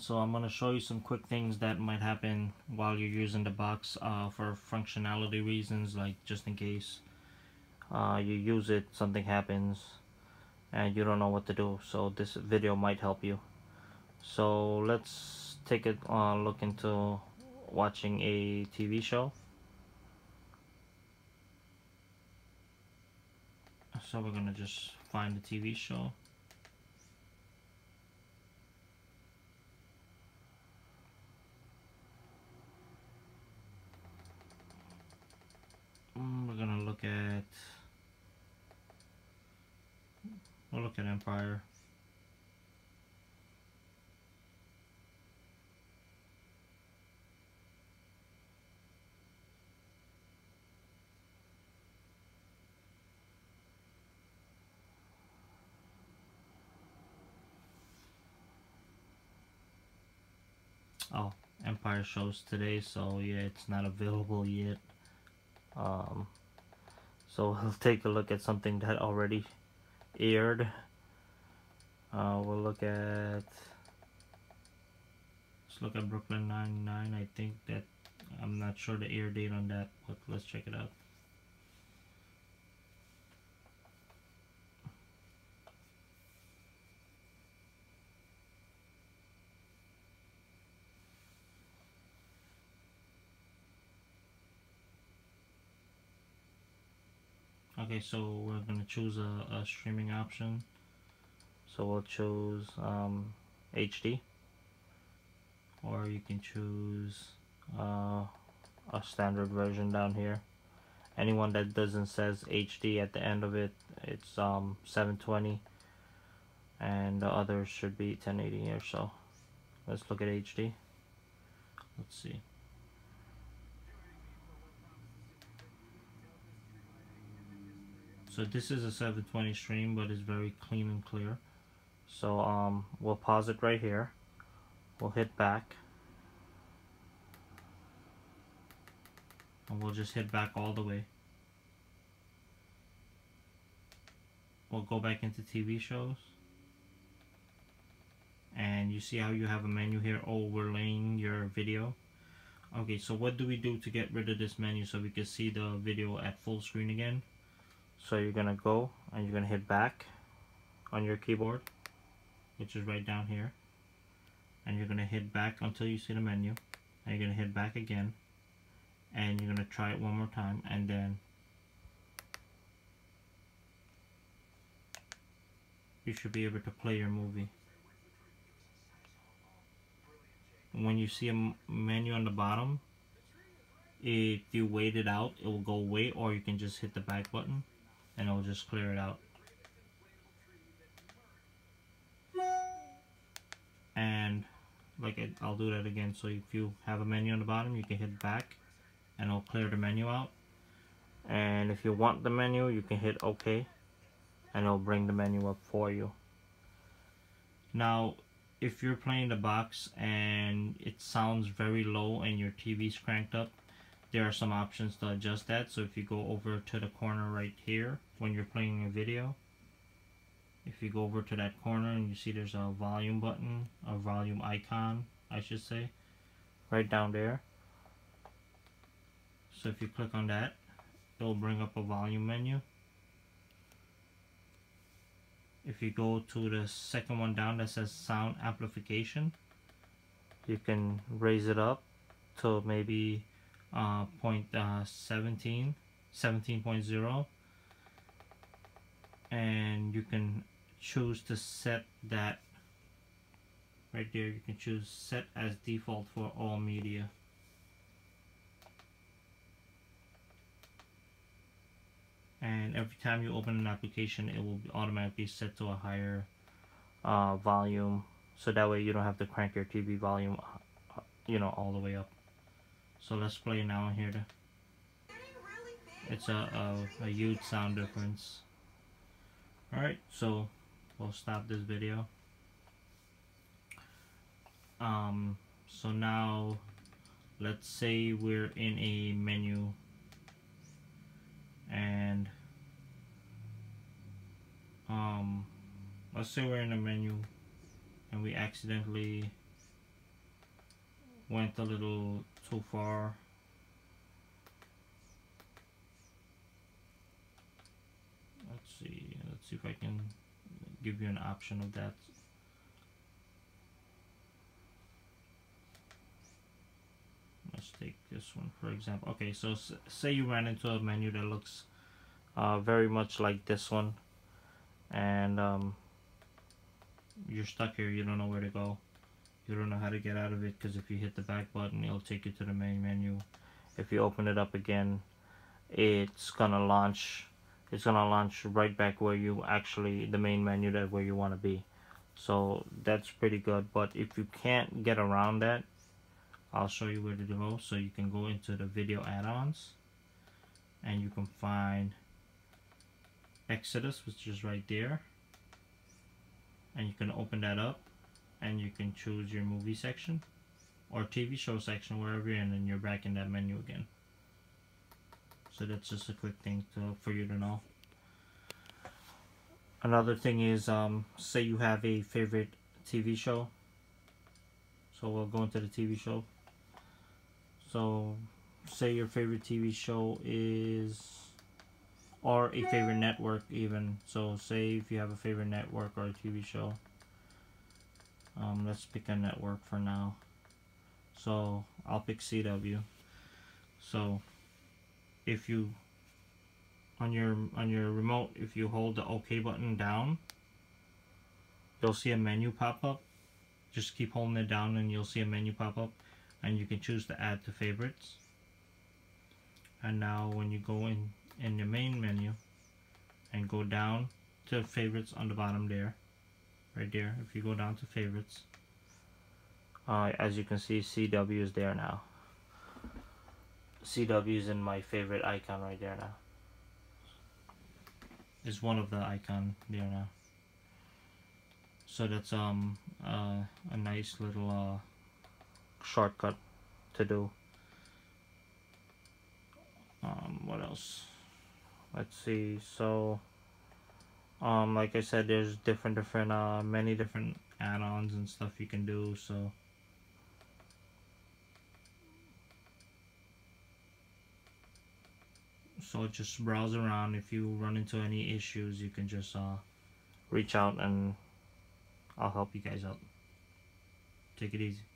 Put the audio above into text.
so I'm going to show you some quick things that might happen while you're using the box uh, for functionality reasons like just in case uh, you use it something happens and you don't know what to do. So this video might help you. So let's take a uh, look into watching a TV show. So we're gonna just find the TV show Mm, we're gonna look at we'll look at Empire Oh, Empire shows today, so yeah, it's not available yet. Um, so we'll take a look at something that already aired. Uh, we'll look at let's look at Brooklyn Nine-Nine. I think that I'm not sure the air date on that, but let's check it out. Okay so we're gonna choose a, a streaming option. So we'll choose um, HD or you can choose uh, a standard version down here. Anyone that doesn't says HD at the end of it it's um, 720 and the others should be 1080 or so. Let's look at HD let's see so this is a 720 stream but it's very clean and clear. So um, we'll pause it right here. We'll hit back. And we'll just hit back all the way. We'll go back into TV shows. And you see how you have a menu here overlaying your video? Okay so what do we do to get rid of this menu so we can see the video at full screen again so you're gonna go and you're gonna hit back on your keyboard which is right down here. And you're gonna hit back until you see the menu. And you're gonna hit back again. And you're gonna try it one more time. And then you should be able to play your movie. When you see a menu on the bottom if you wait it out it will go away or you can just hit the back button and it'll just clear it out. And like it, I'll do that again. So if you have a menu on the bottom, you can hit back and it'll clear the menu out. And if you want the menu, you can hit OK and it'll bring the menu up for you. Now, if you're playing the box and it sounds very low and your TV's cranked up, there are some options to adjust that. So if you go over to the corner right here when you're playing a video if you go over to that corner and you see there's a volume button a volume icon I should say right down there. So if you click on that it will bring up a volume menu. If you go to the second one down that says sound amplification you can raise it up to maybe uh, point, uh, 17, 17.0 and you can choose to set that right there. You can choose set as default for all media. And every time you open an application it will automatically set to a higher uh, volume. So that way you don't have to crank your TV volume uh, you know all the way up so let's play now here. To, it's a, a, a huge sound difference. Alright, so we'll stop this video. Um, so now let's say we're in a menu and um, let's say we're in a menu and we accidentally went a little too far. Let's see let's see if I can give you an option of that. Let's take this one for example. Okay so say you ran into a menu that looks uh, very much like this one and um, you're stuck here you don't know where to go you don't know how to get out of it because if you hit the back button it'll take you to the main menu. If you open it up again it's gonna launch it's gonna launch right back where you actually the main menu that where you want to be. So that's pretty good but if you can't get around that I'll show you where to go. So you can go into the video add-ons and you can find Exodus which is right there. And you can open that up and you can choose your movie section or TV show section wherever you're in and you're back in that menu again. So that's just a quick thing to, for you to know. Another thing is um, say you have a favorite TV show. So we'll go into the TV show. So say your favorite TV show is or a favorite network even. So say if you have a favorite network or a TV show um, let's pick a network for now. So I'll pick CW so if you on your on your remote if you hold the OK button down you'll see a menu pop up. Just keep holding it down and you'll see a menu pop up. And you can choose to add to favorites. And now when you go in in the main menu and go down to favorites on the bottom there right there if you go down to favorites. Uh, as you can see CW is there now. CW is in my favorite icon right there now. Is one of the icon there now. So that's um uh, a nice little uh, shortcut to do. Um, what else? Let's see so um, like I said there's different different uh, many different add-ons and stuff you can do so. So just browse around. If you run into any issues you can just uh, reach out and I'll help you guys out. Take it easy